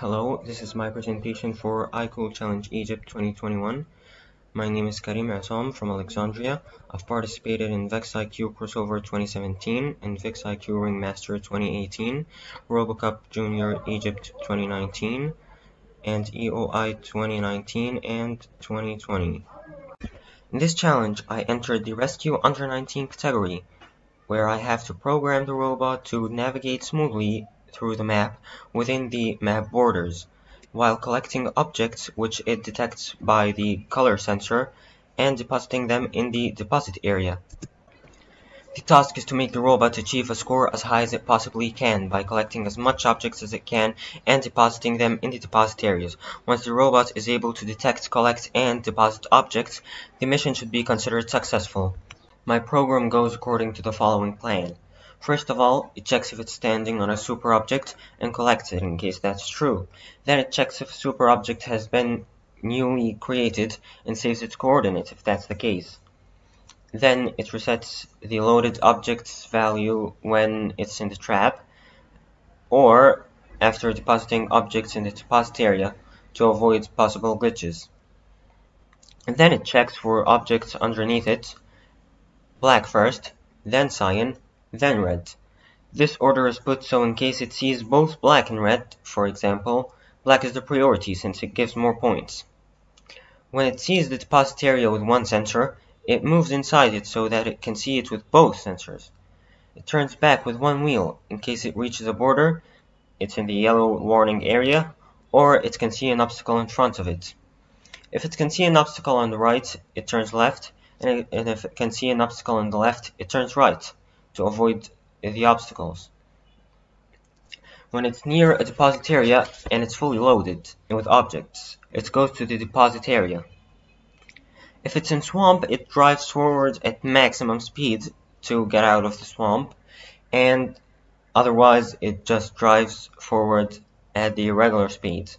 Hello, this is my presentation for iCool Challenge Egypt 2021. My name is Karim Asom from Alexandria. I've participated in VexIQ Crossover 2017 and VexIQ Ringmaster 2018, RoboCup Junior Egypt 2019, and EOI 2019 and 2020. In this challenge, I entered the Rescue Under 19 category, where I have to program the robot to navigate smoothly through the map within the map borders, while collecting objects which it detects by the color sensor and depositing them in the deposit area. The task is to make the robot achieve a score as high as it possibly can by collecting as much objects as it can and depositing them in the deposit areas. Once the robot is able to detect, collect, and deposit objects, the mission should be considered successful. My program goes according to the following plan. First of all, it checks if it's standing on a super object and collects it in case that's true. Then it checks if a super object has been newly created and saves its coordinates if that's the case. Then it resets the loaded object's value when it's in the trap or after depositing objects in the deposit area to avoid possible glitches. And then it checks for objects underneath it, black first, then cyan, then red. This order is put so in case it sees both black and red, for example, black is the priority since it gives more points. When it sees the deposit area with one sensor, it moves inside it so that it can see it with both sensors. It turns back with one wheel in case it reaches a border, it's in the yellow warning area, or it can see an obstacle in front of it. If it can see an obstacle on the right, it turns left, and if it can see an obstacle on the left, it turns right to avoid the obstacles. When it's near a deposit area and it's fully loaded with objects, it goes to the deposit area. If it's in swamp, it drives forward at maximum speed to get out of the swamp, and otherwise it just drives forward at the regular speed.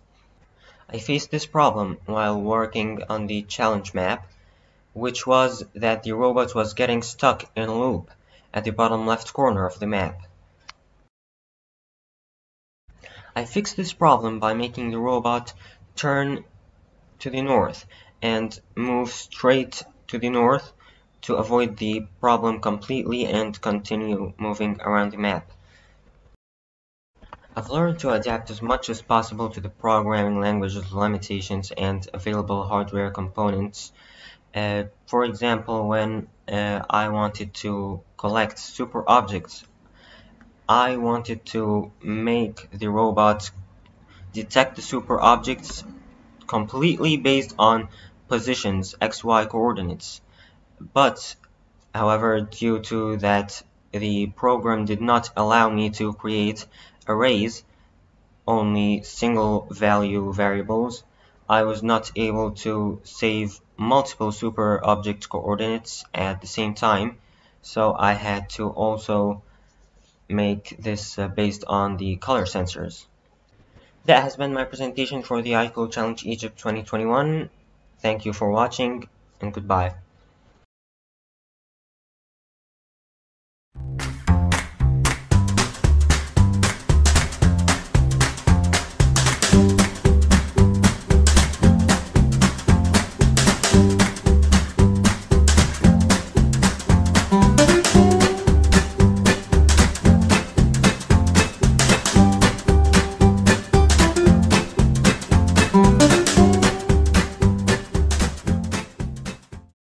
I faced this problem while working on the challenge map, which was that the robot was getting stuck in a loop at the bottom left corner of the map. I fixed this problem by making the robot turn to the north and move straight to the north to avoid the problem completely and continue moving around the map. I've learned to adapt as much as possible to the programming language's limitations and available hardware components uh, for example, when uh, I wanted to collect super objects, I wanted to make the robot detect the super objects completely based on positions, xy coordinates. But, however, due to that the program did not allow me to create arrays, only single value variables, I was not able to save multiple super object coordinates at the same time so I had to also make this uh, based on the color sensors. That has been my presentation for the iCool Challenge Egypt 2021. Thank you for watching and goodbye.